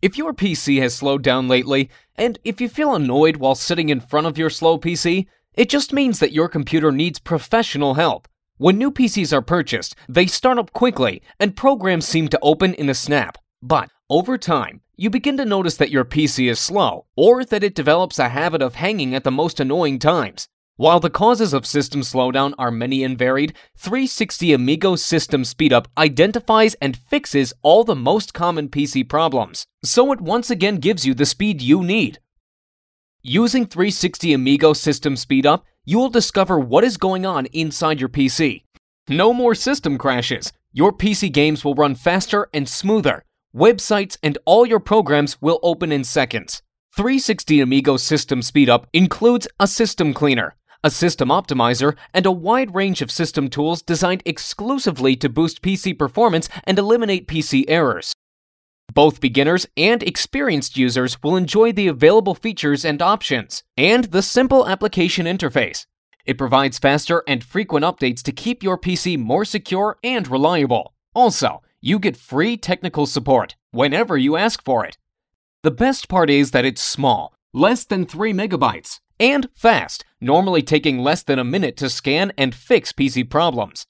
If your PC has slowed down lately, and if you feel annoyed while sitting in front of your slow PC, it just means that your computer needs professional help. When new PCs are purchased, they start up quickly and programs seem to open in a snap. But over time, you begin to notice that your PC is slow, or that it develops a habit of hanging at the most annoying times. While the causes of system slowdown are many and varied, 360 Amigo System Speedup identifies and fixes all the most common PC problems, so it once again gives you the speed you need. Using 360 Amigo System Speedup, you will discover what is going on inside your PC. No more system crashes. Your PC games will run faster and smoother. Websites and all your programs will open in seconds. 360 Amigo System Speedup includes a system cleaner, a system optimizer, and a wide range of system tools designed exclusively to boost PC performance and eliminate PC errors. Both beginners and experienced users will enjoy the available features and options, and the simple application interface. It provides faster and frequent updates to keep your PC more secure and reliable. Also, you get free technical support whenever you ask for it. The best part is that it's small, less than 3 megabytes, and fast, normally taking less than a minute to scan and fix PC problems.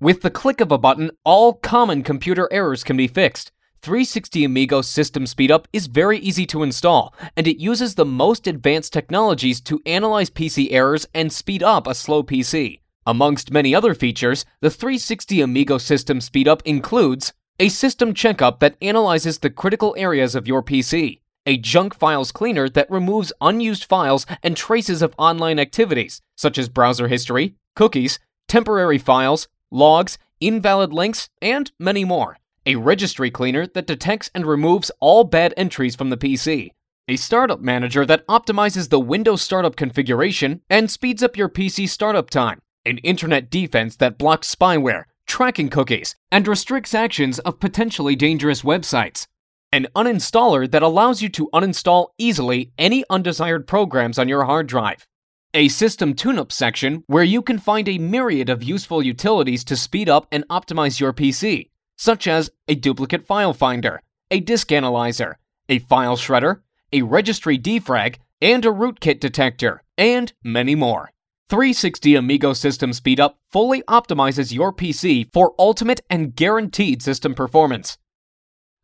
With the click of a button, all common computer errors can be fixed. 360 Amigo System Speedup is very easy to install, and it uses the most advanced technologies to analyze PC errors and speed up a slow PC. Amongst many other features, the 360 Amigo System Speedup includes a system checkup that analyzes the critical areas of your PC, a junk files cleaner that removes unused files and traces of online activities, such as browser history, cookies, temporary files, logs, invalid links, and many more. A registry cleaner that detects and removes all bad entries from the PC. A startup manager that optimizes the Windows startup configuration and speeds up your PC startup time. An internet defense that blocks spyware, tracking cookies, and restricts actions of potentially dangerous websites an uninstaller that allows you to uninstall easily any undesired programs on your hard drive, a system tune-up section where you can find a myriad of useful utilities to speed up and optimize your PC, such as a duplicate file finder, a disk analyzer, a file shredder, a registry defrag, and a rootkit detector, and many more. 360 Amigo System Speedup fully optimizes your PC for ultimate and guaranteed system performance.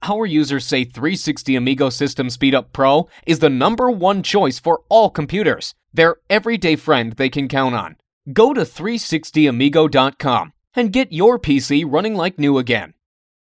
Our users say 360 Amigo System Speedup Pro is the number one choice for all computers, their everyday friend they can count on. Go to 360amigo.com and get your PC running like new again.